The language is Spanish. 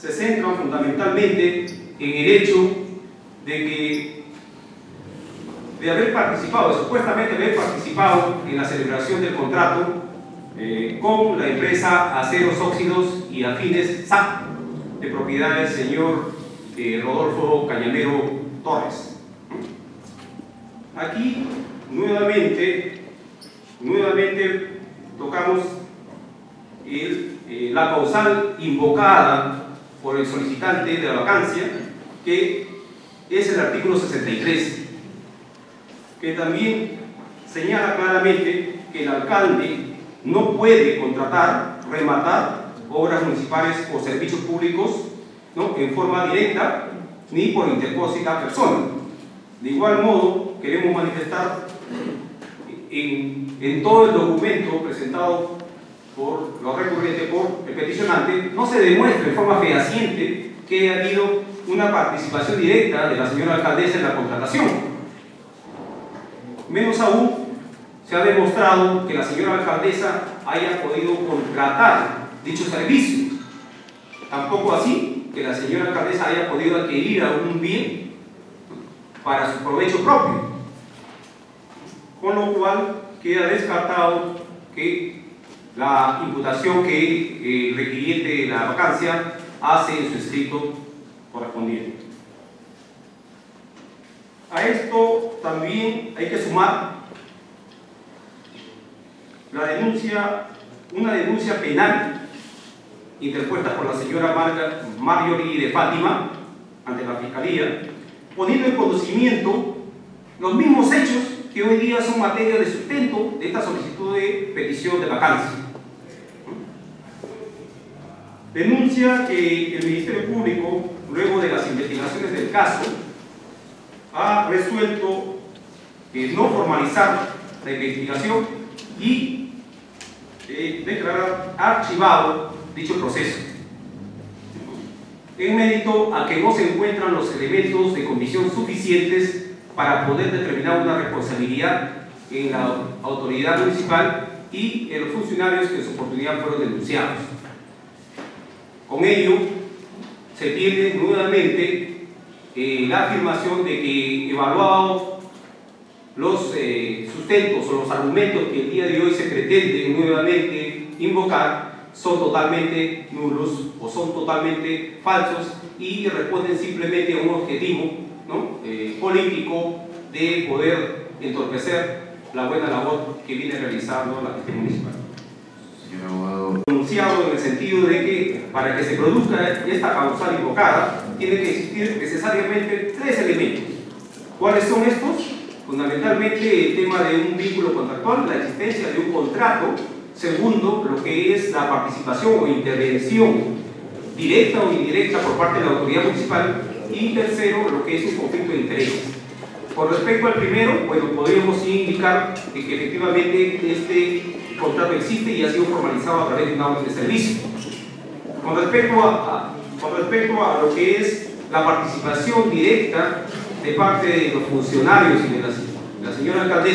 se centran fundamentalmente en el hecho de que de haber participado, supuestamente haber participado en la celebración del contrato eh, con la empresa Aceros Óxidos y Afines SAP, de propiedad del señor eh, Rodolfo Cañamero Torres. Aquí, nuevamente, nuevamente tocamos eh, la causal invocada por el solicitante de la vacancia, que es el artículo 63, que también señala claramente que el alcalde no puede contratar, rematar obras municipales o servicios públicos ¿no? en forma directa ni por interpósita persona. De igual modo, queremos manifestar en, en todo el documento presentado por lo recurrente por el peticionante, no se demuestra de forma fehaciente que ha habido una participación directa de la señora alcaldesa en la contratación. Menos aún se ha demostrado que la señora alcaldesa haya podido contratar dicho servicio. Tampoco así que la señora alcaldesa haya podido adquirir algún bien para su provecho propio. Con lo cual queda descartado que la imputación que el requiriente de la vacancia hace en su escrito correspondiente. A esto también hay que sumar la denuncia, una denuncia penal interpuesta por la señora Marjorie de Fátima ante la Fiscalía, poniendo en conocimiento los mismos hechos que hoy día son materia de sustento de esta solicitud de petición de vacancia. Denuncia que el Ministerio Público, luego de las investigaciones del caso, ha resuelto eh, no formalizar la investigación y eh, declarar archivado dicho proceso. En mérito a que no se encuentran los elementos de condición suficientes para poder determinar una responsabilidad en la autoridad municipal y en los funcionarios que en su oportunidad fueron denunciados. Con ello, se tiene nuevamente eh, la afirmación de que evaluado los eh, sustentos o los argumentos que el día de hoy se pretende nuevamente invocar, son totalmente nulos o son totalmente falsos y responden simplemente a un objetivo ¿no? eh, político de poder entorpecer la buena labor que viene realizando la gestión municipal. En el sentido de que para que se produzca esta causal invocada tiene que existir necesariamente tres elementos. ¿Cuáles son estos? Fundamentalmente el tema de un vínculo contractual, la existencia de un contrato Segundo, lo que es la participación o intervención directa o indirecta por parte de la autoridad municipal. Y tercero, lo que es un conflicto de intereses. Con respecto al primero, bueno, podríamos indicar que efectivamente este contrato existe y ha sido formalizado a través de una orden de servicio. Con respecto a, con respecto a lo que es la participación directa de parte de los funcionarios y de la, de la señora alcaldesa,